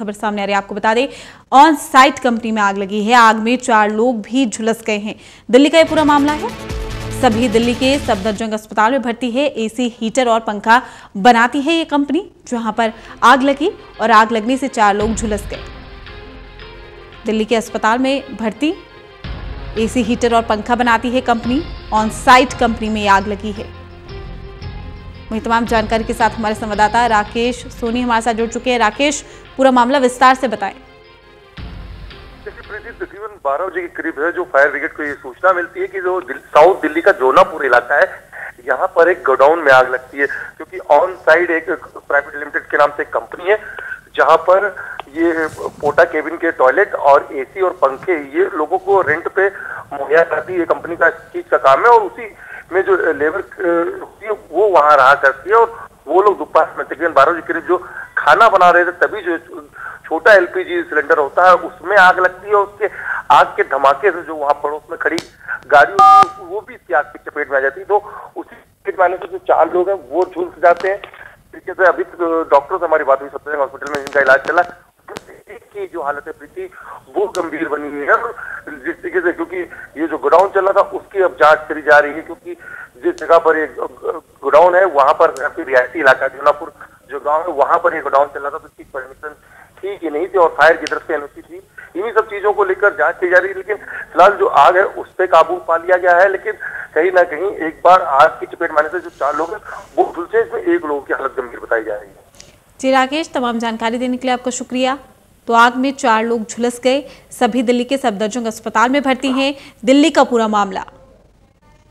खबर सामने आ रही है, आपको बता दें ऑन साइट कंपनी में आग लगी है, आग में चार लोग भी झुलस गए हैं। दिल्ली का ये पूरा मामला है। सभी दिल्ली के सफदरजंग अस्पताल में भर्ती है, एसी, हीटर और पंखा बनाती है ये कंपनी जहाँ पर आग लगी और आग लगने से चार लोग झुलस गए। दिल्ली के अस्पताल में भर्ती, एसी, हीटर और पंखा बनाती है कंपनी ऑन साइट कंपनी में आग लगी है। वही तमाम जानकारी के साथ हमारे संवाददाता राकेश सोनी हमारे साथ जुड़ चुके हैं। राकेश पूरा मामला विस्तार से बताएँ। तकरीबन बारह बजे के करीब है जो फायर ब्रिगेड को ये सूचना मिलती है कि जो दिल, साउथ दिल्ली का जोनापुर इलाका है यहाँ पर एक गोडाउन में आग लगती है क्योंकि ऑन साइड एक प्राइवेट लिमिटेड के नाम से कंपनी है जहाँ पर ये पोटा केबिन के टॉयलेट और एसी और पंखे ये लोगों को रेंट पे मुहैया करती है कंपनी का चीज़ का काम है और उसी में जो लेबर होती है, वो वहाँ रहा करती है और वो लोग दोपहर में, तकरीबन बारह बजे करीब जो खाना बना रहे थे, तभी जो छोटा एलपीजी सिलेंडर होता है, उसमें आग लगती है उसके आग के धमाके से जो वहाँ पड़ोस में खड़ी गाड़ी वो भी इसकी आग की चपेट में आ जाती है। तो उसी चपेट में आने से जो चार लोग हैं, वो झुलस जाते हैं। तरीके से अभी डॉक्टर से हमारी बात हुई सबसे हॉस्पिटल में जिनका इलाज चला की जो हालत है प्रीति, वो गंभीर बनी हुई है और जिस तरीके से क्योंकि ये जो गोडाउन चल रहा था उसकी अब जाँच करी जा रही है क्योंकि जिस जगह पर ये गोडाउन है, वहाँ पर रियायती इलाका जोनापुर जो गाँव है, वहाँ पर ये गोडाउन चल रहा था तो उसकी परमिशन थी कि नहीं थी और फायर की तरफ़ से एनओसी थी। इन्हीं सब चीज़ों को लेकर जाँच की जा रही है, लेकिन फ़िलहाल जो आग है, उस पर काबू पा लिया गया है, लेकिन कहीं ना कहीं एक बार आग की चपेट मारने से जो चार लोग हैं, वो झुलसे इसमें एक लोगों की हालत गंभीर बताई जा रही है। जी राकेश, तमाम जानकारी देने के लिए आपका शुक्रिया। तो आग में चार लोग झुलस गए, सभी दिल्ली के सफदरजंग अस्पताल में भर्ती हैं। दिल्ली का पूरा मामला।